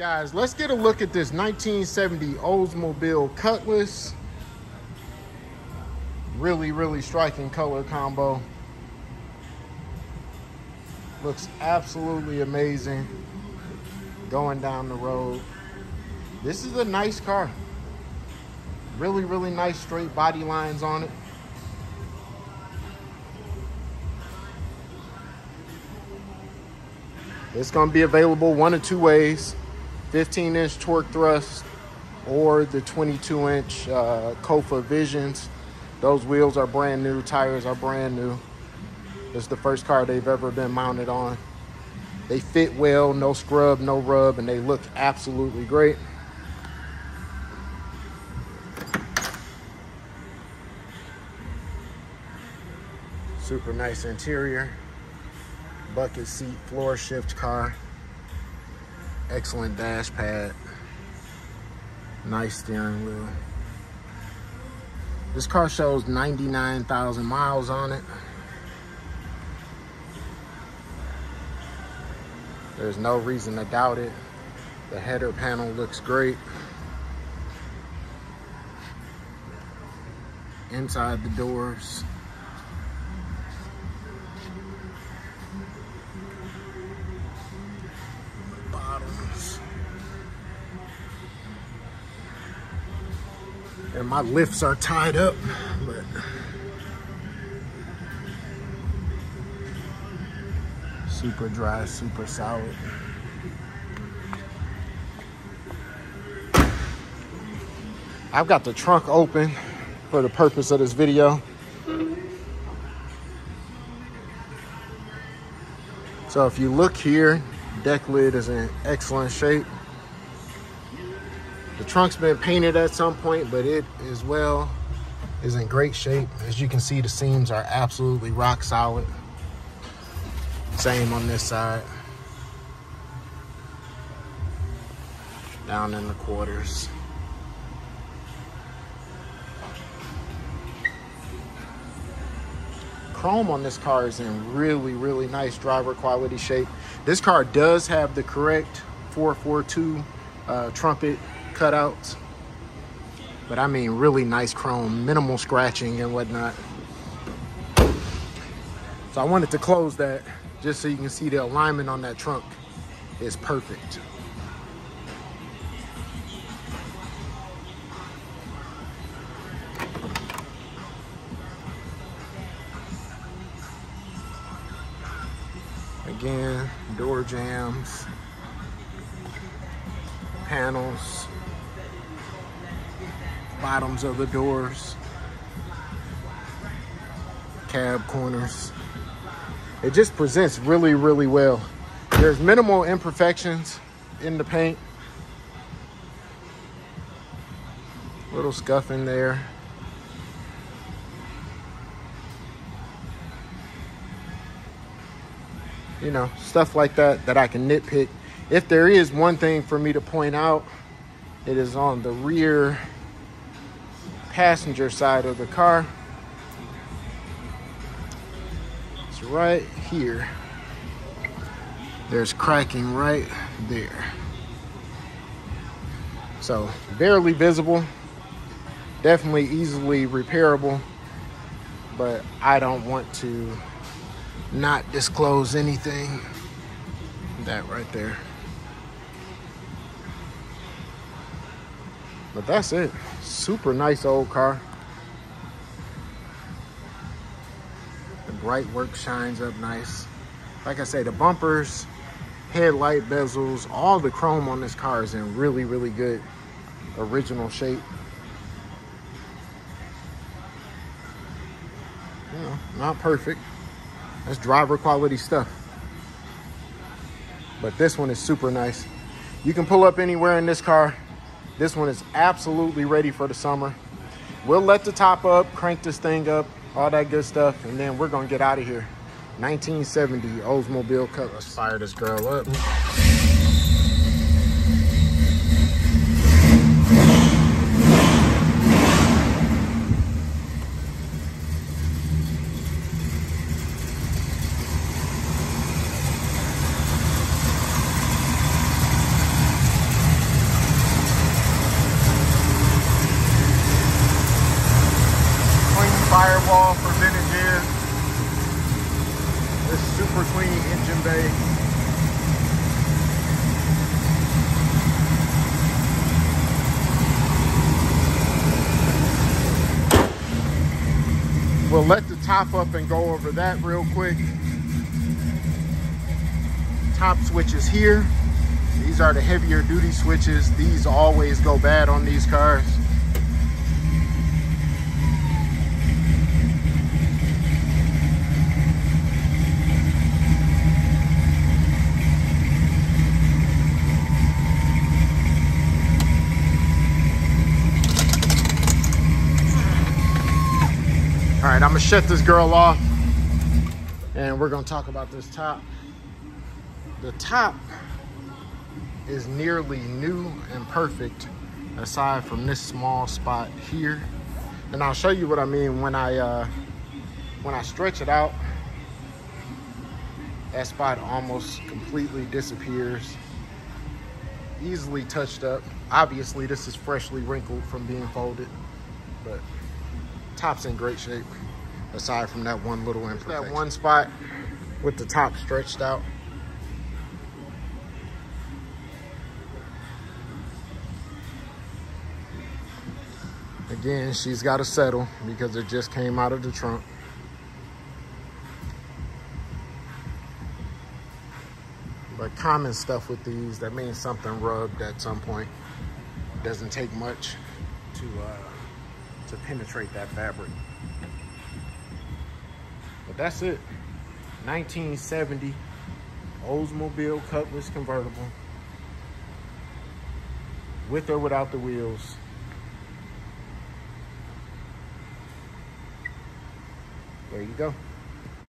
guys, let's get a look at this 1970 Oldsmobile Cutlass. Really, really striking color combo. Looks absolutely amazing going down the road. This is a nice car. Really, really nice straight body lines on it. It's gonna be available one of two ways. 15 inch Torq Thrust or the 22 inch uh, Kofa Visions. Those wheels are brand new, tires are brand new. It's the first car they've ever been mounted on. They fit well, no scrub, no rub, and they look absolutely great. Super nice interior. Bucket seat, floor shift car. Excellent dash pad. Nice steering wheel. This car shows 99,000 miles on it. There's no reason to doubt it. The header panel looks great. Inside the doors. And my lifts are tied up, but super dry, super solid. I've got the trunk open for the purpose of this video. So if you look here, deck lid is in excellent shape. Trunk's been painted at some point, but it as well is in great shape. As you can see, the seams are absolutely rock solid. Same on this side. Down in the quarters. Chrome on this car is in really, really nice driver quality shape. This car does have the correct 442 uh, trumpet cutouts. But I mean really nice chrome, minimal scratching and whatnot. So I wanted to close that just so you can see the alignment on that trunk is perfect. Again, door jambs, panels, bottoms of the doors, cab corners. It just presents really, really well. There's minimal imperfections in the paint. Little scuff in there. You know, stuff like that that I can nitpick. If there is one thing for me to point out, it is on the rear passenger side of the car. It's right here. There's cracking right there. So barely visible, definitely easily repairable, but I don't want to not disclose anything. That right there. But that's it. Super nice old car. The bright work shines up nice. Like I say, the bumpers, headlight bezels, all the chrome on this car is in really, really good original shape. Not perfect. That's driver quality stuff. But this one is super nice. You can pull up anywhere in this car this one is absolutely ready for the summer. We'll let the top up, crank this thing up, all that good stuff, and then we're gonna get out of here. 1970 Oldsmobile Cutlass. Fire this girl up. percentage is. This super clean engine bay. We'll let the top up and go over that real quick. Top switches here. These are the heavier duty switches. These always go bad on these cars. All right, I'm gonna shut this girl off and we're gonna talk about this top. The top is nearly new and perfect aside from this small spot here. And I'll show you what I mean when I uh, when I stretch it out. That spot almost completely disappears. Easily touched up. Obviously, this is freshly wrinkled from being folded, but top's in great shape aside from that one little imperfection. That one spot with the top stretched out. Again, she's got to settle because it just came out of the trunk. But common stuff with these, that means something rubbed at some point. Doesn't take much to uh, to penetrate that fabric. But that's it. 1970 Oldsmobile Cutlass convertible. With or without the wheels. There you go.